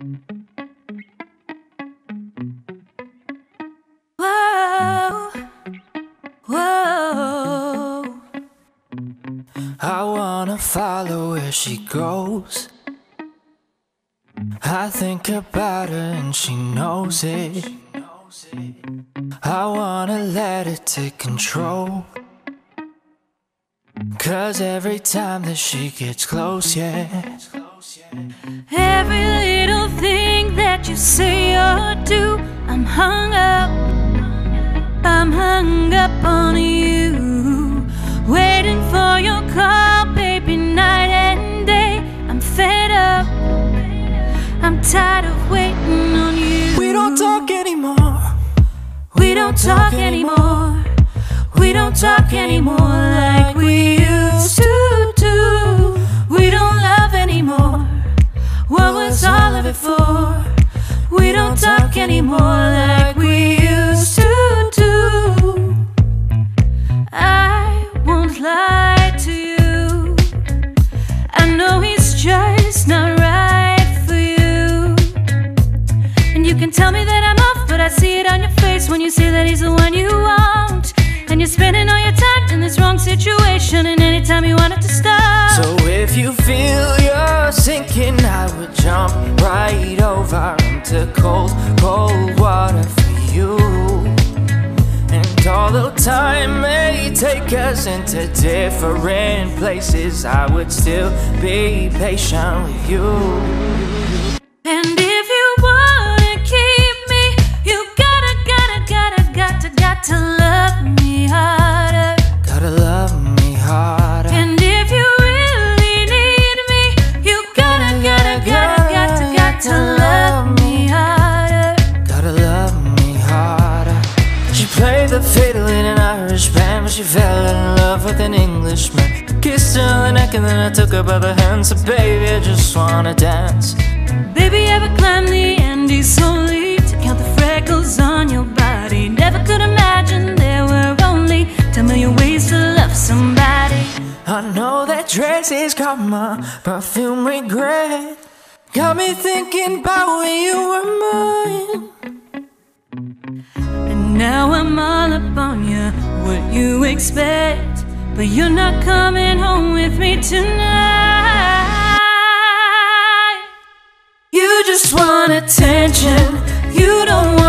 Whoa, whoa. I wanna follow where she goes. I think about her and she knows it. I wanna let it take control. Cause every time that she gets close, yeah. Say or do, I'm hung up. I'm hung up on you. Waiting for your call, baby, night and day. I'm fed up. I'm tired of waiting on you. We don't talk anymore. We don't talk anymore. We don't talk anymore talk anymore like we used to do. I won't lie to you. I know he's just not right for you. And you can tell me that I'm off, but I see it on your face when you say that he's the one you want. And you're spending all your time in this wrong situation, and anytime you want it to stop. So if you feel into cold, cold water for you. And although time may take us into different places, I would still be patient with you. And played the fiddle in an Irish band, but she fell in love with an Englishman. Kissed her on the neck and then I took her by the hand. Said, baby, I just wanna dance. Baby, ever climbed the Andes solely to count the freckles on your body? Never could imagine there were only 10 million ways to love somebody. I know that dress is karma, perfume regret. Got me thinking about when you were mine. You expect. But you're not coming home with me tonight. You just want attention, you don't